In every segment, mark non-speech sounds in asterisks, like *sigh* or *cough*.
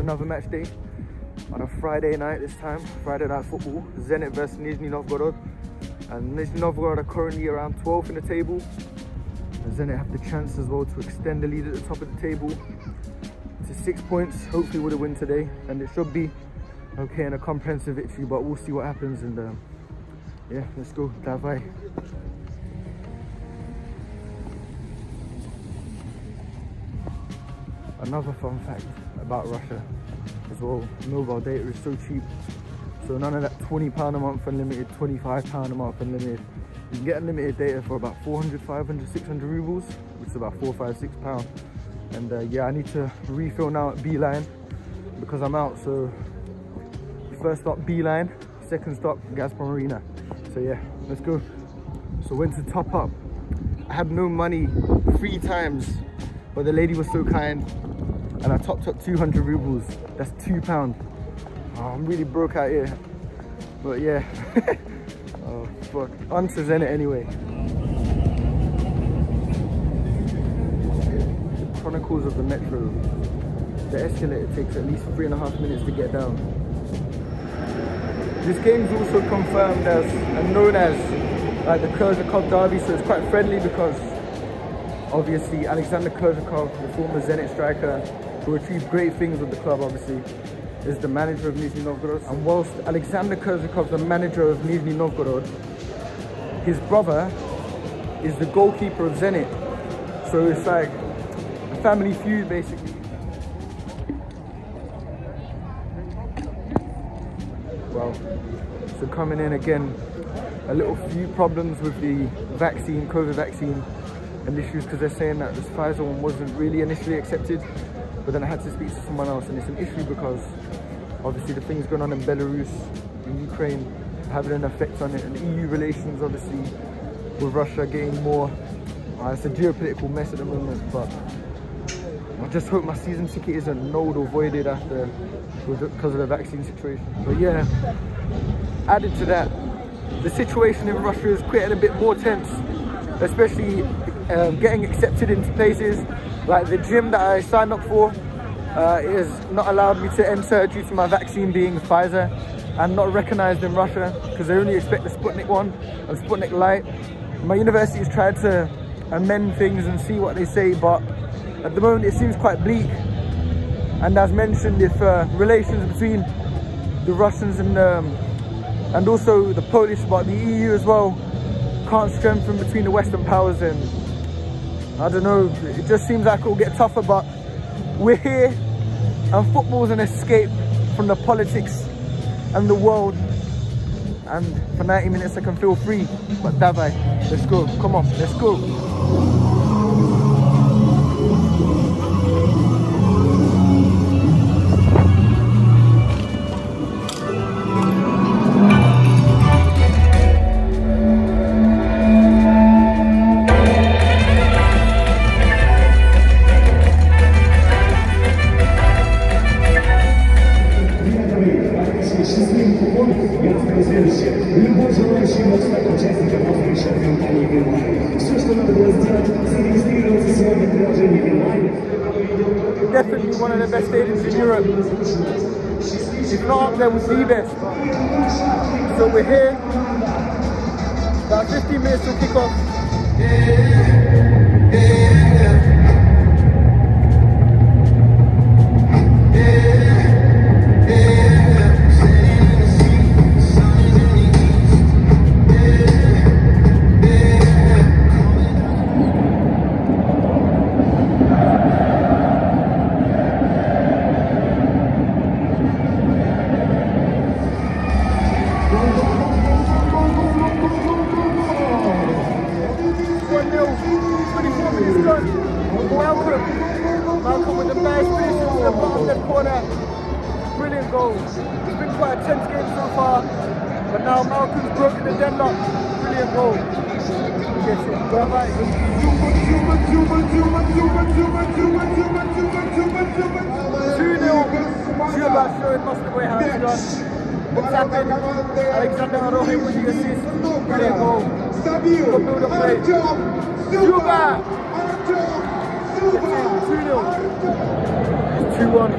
another match day on a Friday night this time, Friday night football. Zenit versus Nizhny Novgorod. And Nizhny Novgorod are currently around 12th in the table. And Zenit have the chance as well to extend the lead at the top of the table to six points, hopefully with a win today. And it should be okay in a comprehensive victory, but we'll see what happens. And um, yeah, let's go, Davai. Another fun fact about Russia as well, mobile data is so cheap. So none of that 20 pound a month unlimited, 25 pound a month unlimited. You can get unlimited data for about 400, 500, 600 rubles, which is about four, five, six pound. And uh, yeah, I need to refill now at Beeline because I'm out. So first stop Beeline, second stop Gazprom Arena. So yeah, let's go. So went to top up. I had no money three times, but the lady was so kind and I topped up 200 rubles. That's two pound. Oh, I'm really broke out here. But yeah. *laughs* oh fuck. On to Zenit anyway. Chronicles of the Metro. The escalator takes at least three and a half minutes to get down. This game's also confirmed as and known as like the Kerzhakov derby, so it's quite friendly because obviously Alexander Kerzhakov, the former Zenit striker, who achieved great things with the club obviously, is the manager of Nizhny Novgorod. And whilst Alexander Kerzhakov, the manager of Nizhny Novgorod, his brother is the goalkeeper of Zenit. So it's like a family feud basically. Well, so coming in again, a little few problems with the vaccine, COVID vaccine, and issues because they're saying that this Pfizer one wasn't really initially accepted, but then I had to speak to someone else, and it's an issue because obviously the things going on in Belarus, in Ukraine, having an effect on it, and EU relations obviously with Russia getting more. Uh, it's a geopolitical mess at the moment, but I just hope my season ticket isn't nulled or voided after because of the vaccine situation. But yeah, added to that, the situation in Russia is getting a bit more tense, especially um, getting accepted into places like the gym that I signed up for uh, is not allowed me to enter due to my vaccine being Pfizer and not recognized in Russia because they only expect the Sputnik one and Sputnik Light. My university has tried to amend things and see what they say, but at the moment it seems quite bleak. And as mentioned, if uh, relations between the Russians and um, and also the Polish, but the EU as well, can't strengthen between the Western powers, and I don't know, it just seems like it will get tougher, but we're here, and football's an escape from the politics and the world. And for 90 minutes I can feel free. But Davai, let's go. Come on, let's go. Was the best. So we're here. About 15 minutes to kick off. Malcolm. Malcolm with the nice finish into the bottom left corner. Brilliant goal. It's been quite a tense game so far. But now Malcolm's broken the deadlock. Brilliant goal. Gets it. Bye. 2-0. Dzyuba showing Moscow how it's done. What's happened? Alexander Arohi with the assist. Brilliant goal. Good build up play. Dzyuba! 2 0. 2 1.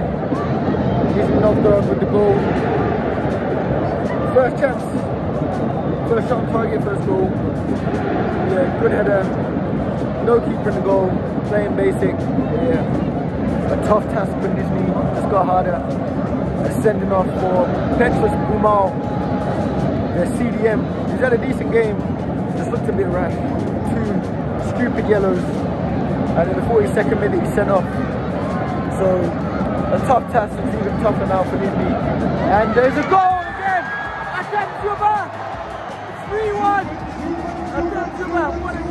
Nizhny Novgorod with the goal. First chance. First shot on target, first goal. Yeah, good header. No keeper in the goal. Playing basic. Yeah. A tough task for Nizhny. Just got harder. A sending off for Petrus Bumal. The CDM. He's had a decent game. Just looked a bit rash. Two stupid yellows. And in the 42nd minute he sent off. So a tough task is even tougher now for Nizhny. And there's a goal again! Artem Dzyuba! 3-1! Artem Dzyuba, what a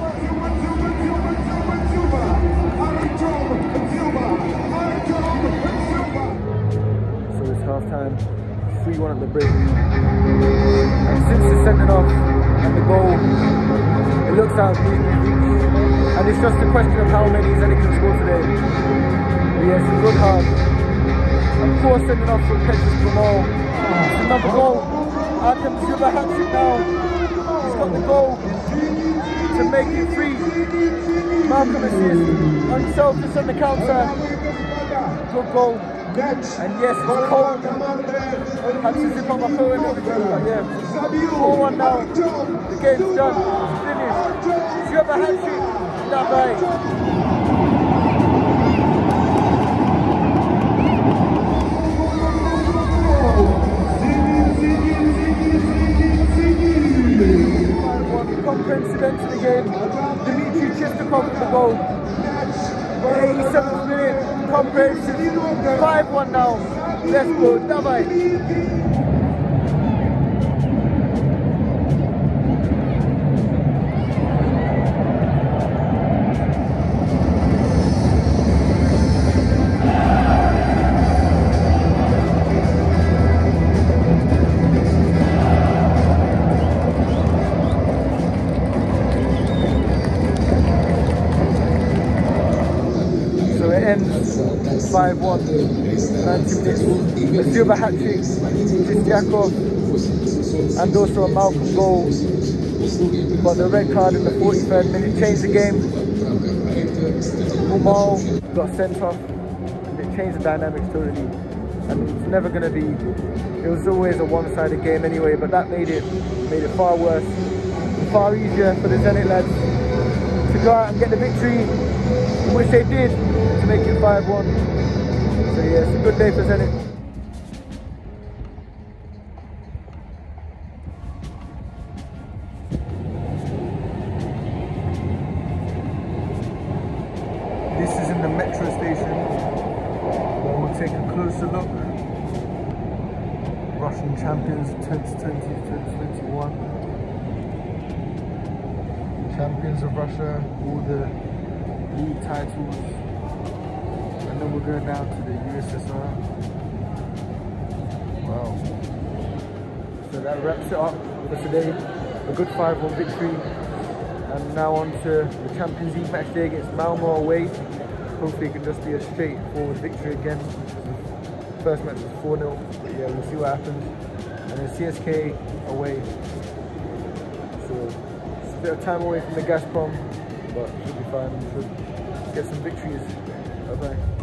So it's half time, 3-1 at the break. And since the sending off and the goal, it looks reach. And it's just a question of how many Zenit can score today. But yes, it's good hard. Of course, sending off from Petrus Kamal. It's another goal. Artem Dzyuba hat trick now. He's got the goal to make it three. Malcolm assist. Unselfish on the counter. Good goal. And yes, it's cold. Had to zip on my phone and everything, but yeah. 4 1 now. The game's done. It's finished. Trick. Coincidence again, Dimitri Chistyakov for the goal. 87th minute, comprehensive, 5-1 now. Let's go, давай! 10, 5 1, 90 minutes. Mastuba hat trick, Jakov, and also a Malcolm goal. But the red card in the 43rd minute, changed the game. Umal got sent off, and it changed the dynamics totally. And it's never going to be, it was always a one sided game anyway, but that made it, made it far worse, far easier for the Zenit lads to go out and get the victory which they did to make it 5-1. So yeah, it's a good day for Zenit. This is in the metro station. where We'll take a closer look. Russian champions 2020-2021 champions of Russia, all the league titles, and then we're going down to the USSR. Wow. So that wraps it up for today. A good 5-1 victory. And now on to the Champions League match day against Malmo away. Hopefully it can just be a straightforward victory again. First match was 4-0, but yeah, we'll see what happens. And then CSK away. So it's a bit of time away from the Gazprom, but should be fine. Should get some victories. Bye bye.